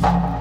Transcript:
you